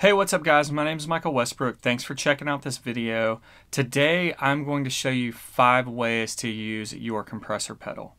Hey, what's up guys? My name is Michael Westbrook. Thanks for checking out this video. Today, I'm going to show you five ways to use your compressor pedal.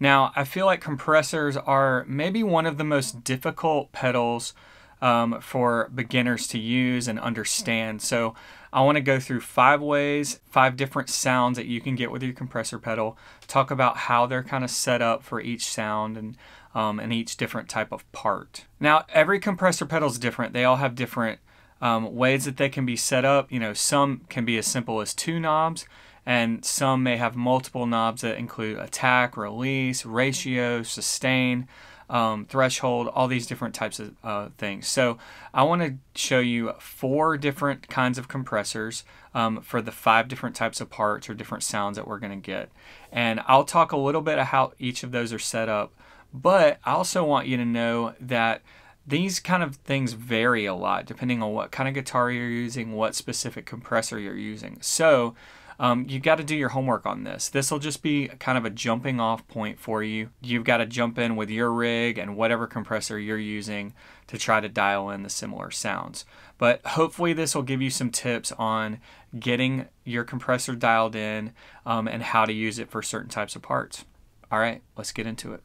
Now, I feel like compressors are maybe one of the most difficult pedals um, for beginners to use and understand. So I want to go through five ways, five different sounds that you can get with your compressor pedal, talk about how they're kind of set up for each sound and um, and each different type of part. Now, every compressor pedal is different. They all have different um, ways that they can be set up. You know, some can be as simple as two knobs, and some may have multiple knobs that include attack, release, ratio, sustain, um, threshold, all these different types of uh, things. So I want to show you four different kinds of compressors um, for the five different types of parts or different sounds that we're going to get. And I'll talk a little bit of how each of those are set up but I also want you to know that these kind of things vary a lot depending on what kind of guitar you're using, what specific compressor you're using. So um, you got to do your homework on this. This will just be kind of a jumping off point for you. You've got to jump in with your rig and whatever compressor you're using to try to dial in the similar sounds. But hopefully, this will give you some tips on getting your compressor dialed in um, and how to use it for certain types of parts. All right, let's get into it.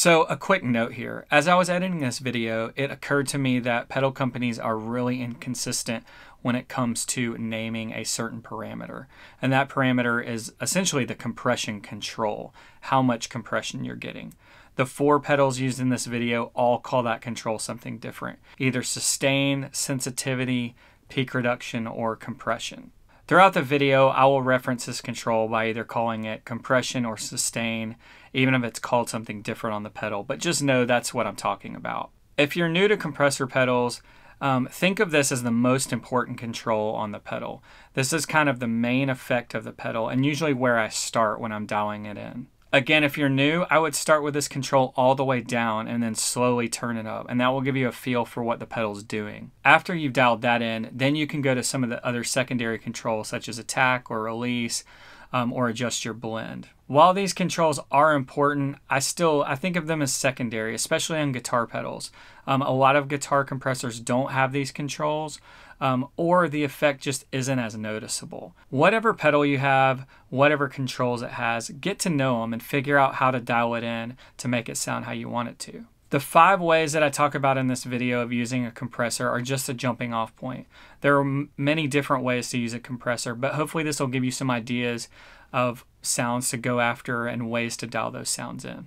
So a quick note here. As I was editing this video, it occurred to me that pedal companies are really inconsistent when it comes to naming a certain parameter. And that parameter is essentially the compression control, how much compression you're getting. The four pedals used in this video all call that control something different, either sustain, sensitivity, peak reduction, or compression. Throughout the video, I will reference this control by either calling it compression or sustain, even if it's called something different on the pedal, but just know that's what I'm talking about. If you're new to compressor pedals, um, think of this as the most important control on the pedal. This is kind of the main effect of the pedal and usually where I start when I'm dialing it in. Again, if you're new, I would start with this control all the way down and then slowly turn it up, and that will give you a feel for what the pedal's doing. After you've dialed that in, then you can go to some of the other secondary controls such as attack or release um, or adjust your blend. While these controls are important, I still I think of them as secondary, especially on guitar pedals. Um, a lot of guitar compressors don't have these controls, um, or the effect just isn't as noticeable. Whatever pedal you have, whatever controls it has, get to know them and figure out how to dial it in to make it sound how you want it to. The five ways that I talk about in this video of using a compressor are just a jumping off point. There are many different ways to use a compressor, but hopefully this will give you some ideas of sounds to go after and ways to dial those sounds in.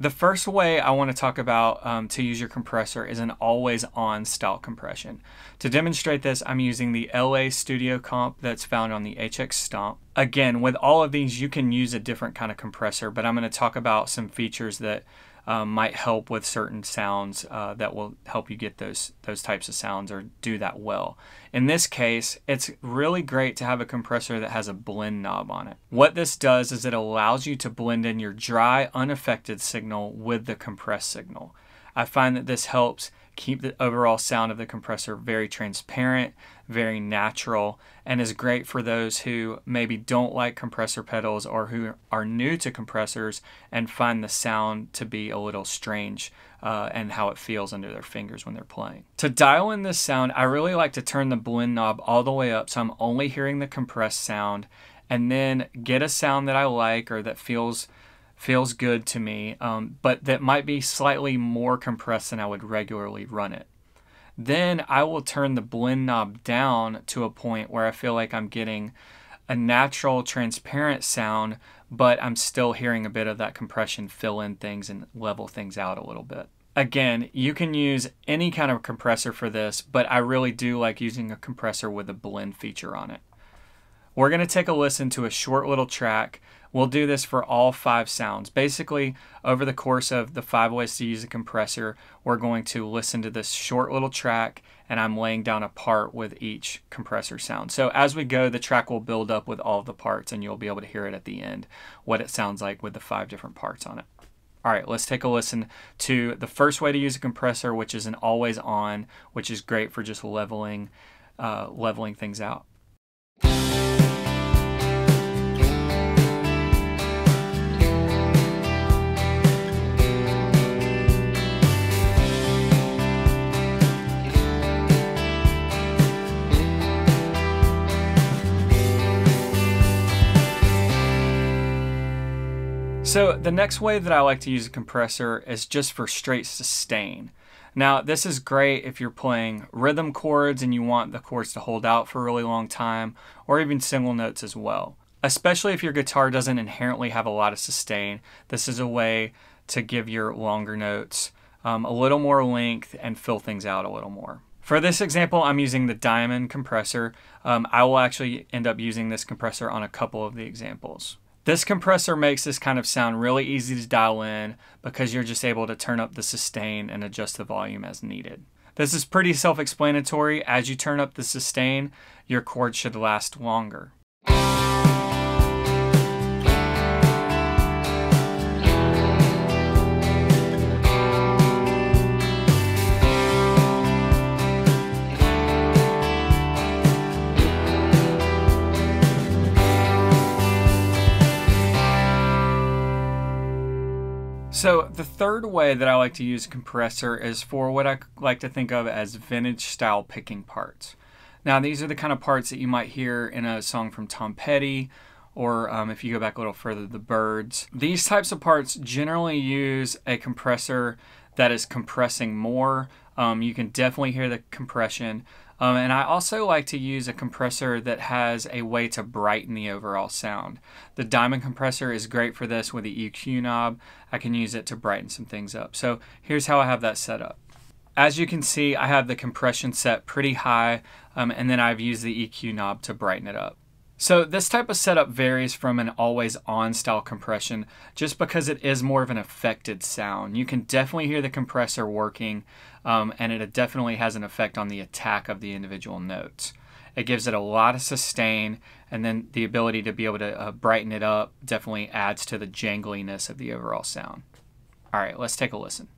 The first way I want to talk about um, to use your compressor is an always on style compression. To demonstrate this, I'm using the LA Studio Comp that's found on the HX Stomp. Again, with all of these, you can use a different kind of compressor, but I'm going to talk about some features that um, might help with certain sounds uh, that will help you get those those types of sounds or do that well. In this case, it's really great to have a compressor that has a blend knob on it. What this does is it allows you to blend in your dry, unaffected signal with the compressed signal. I find that this helps keep the overall sound of the compressor very transparent, very natural, and is great for those who maybe don't like compressor pedals or who are new to compressors and find the sound to be a little strange uh, and how it feels under their fingers when they're playing. To dial in this sound, I really like to turn the blend knob all the way up so I'm only hearing the compressed sound and then get a sound that I like or that feels feels good to me, um, but that might be slightly more compressed than I would regularly run it. Then I will turn the blend knob down to a point where I feel like I'm getting a natural, transparent sound, but I'm still hearing a bit of that compression fill in things and level things out a little bit. Again, you can use any kind of compressor for this, but I really do like using a compressor with a blend feature on it. We're going to take a listen to a short little track. We'll do this for all five sounds. Basically, over the course of the five ways to use a compressor, we're going to listen to this short little track and I'm laying down a part with each compressor sound. So as we go, the track will build up with all the parts and you'll be able to hear it at the end, what it sounds like with the five different parts on it. All right, let's take a listen to the first way to use a compressor, which is an always on, which is great for just leveling, uh, leveling things out. So the next way that I like to use a compressor is just for straight sustain. Now this is great if you're playing rhythm chords and you want the chords to hold out for a really long time or even single notes as well. Especially if your guitar doesn't inherently have a lot of sustain, this is a way to give your longer notes um, a little more length and fill things out a little more. For this example, I'm using the Diamond compressor. Um, I will actually end up using this compressor on a couple of the examples. This compressor makes this kind of sound really easy to dial in because you're just able to turn up the sustain and adjust the volume as needed. This is pretty self-explanatory. As you turn up the sustain, your chord should last longer. Third way that I like to use compressor is for what I like to think of as vintage style picking parts. Now these are the kind of parts that you might hear in a song from Tom Petty or um, if you go back a little further, the Byrds. These types of parts generally use a compressor that is compressing more. Um, you can definitely hear the compression. Um, and I also like to use a compressor that has a way to brighten the overall sound. The Diamond compressor is great for this with the EQ knob. I can use it to brighten some things up. So here's how I have that set up. As you can see, I have the compression set pretty high, um, and then I've used the EQ knob to brighten it up. So this type of setup varies from an always on style compression just because it is more of an affected sound. You can definitely hear the compressor working um, and it definitely has an effect on the attack of the individual notes. It gives it a lot of sustain and then the ability to be able to uh, brighten it up definitely adds to the jangliness of the overall sound. All right, let's take a listen.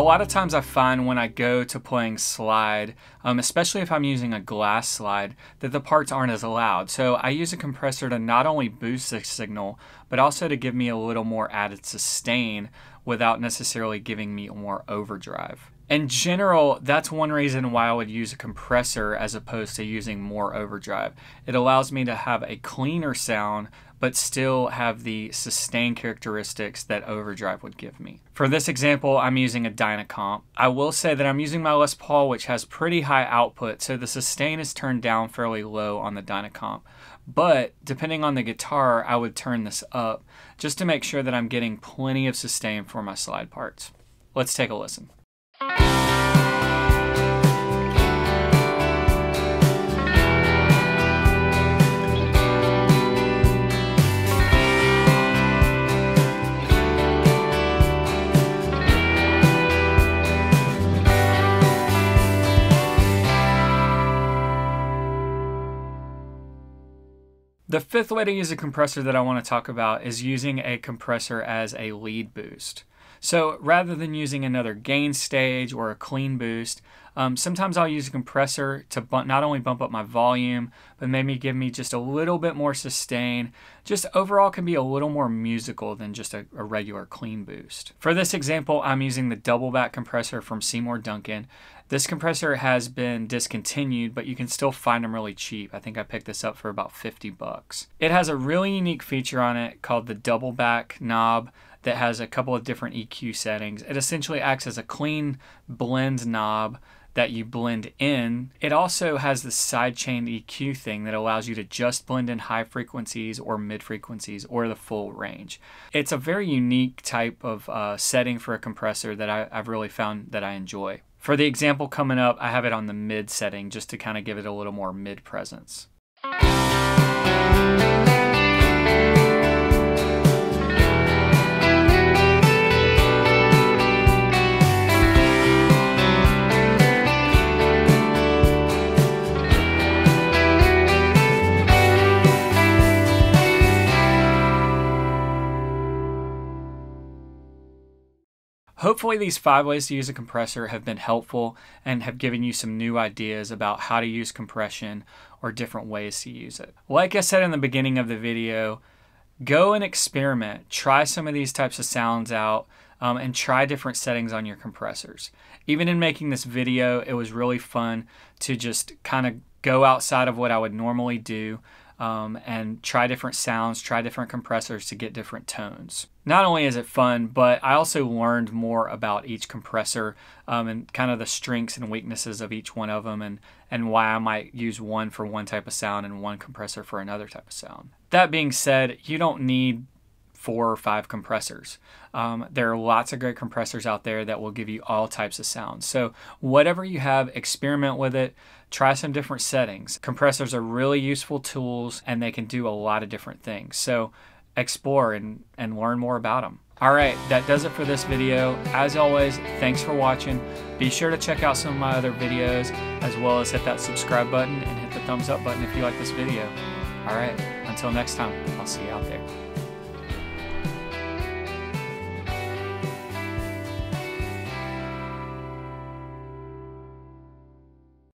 A lot of times I find when I go to playing slide, um, especially if I'm using a glass slide, that the parts aren't as loud. So I use a compressor to not only boost the signal, but also to give me a little more added sustain without necessarily giving me more overdrive. In general, that's one reason why I would use a compressor as opposed to using more overdrive. It allows me to have a cleaner sound but still have the sustain characteristics that overdrive would give me. For this example, I'm using a Dynacomp. I will say that I'm using my Les Paul, which has pretty high output, so the sustain is turned down fairly low on the Dynacomp. But depending on the guitar, I would turn this up just to make sure that I'm getting plenty of sustain for my slide parts. Let's take a listen. Fifth way to use a compressor that I want to talk about is using a compressor as a lead boost. So rather than using another gain stage or a clean boost, um, sometimes I'll use a compressor to not only bump up my volume, but maybe give me just a little bit more sustain. Just overall can be a little more musical than just a, a regular clean boost. For this example, I'm using the double back compressor from Seymour Duncan. This compressor has been discontinued, but you can still find them really cheap. I think I picked this up for about 50 bucks. It has a really unique feature on it called the double back knob that has a couple of different EQ settings. It essentially acts as a clean blend knob that you blend in, it also has the sidechain EQ thing that allows you to just blend in high frequencies or mid frequencies or the full range. It's a very unique type of uh, setting for a compressor that I, I've really found that I enjoy. For the example coming up, I have it on the mid setting just to kind of give it a little more mid presence. Hopefully, these five ways to use a compressor have been helpful and have given you some new ideas about how to use compression or different ways to use it. Like I said in the beginning of the video, go and experiment. Try some of these types of sounds out um, and try different settings on your compressors. Even in making this video, it was really fun to just kind of go outside of what I would normally do um, and try different sounds, try different compressors to get different tones. Not only is it fun, but I also learned more about each compressor um, and kind of the strengths and weaknesses of each one of them and, and why I might use one for one type of sound and one compressor for another type of sound. That being said, you don't need four or five compressors. Um, there are lots of great compressors out there that will give you all types of sounds. So, whatever you have, experiment with it, try some different settings. Compressors are really useful tools and they can do a lot of different things. So, explore and, and learn more about them. All right, that does it for this video. As always, thanks for watching. Be sure to check out some of my other videos, as well as hit that subscribe button and hit the thumbs up button if you like this video. All right, until next time, I'll see you out there.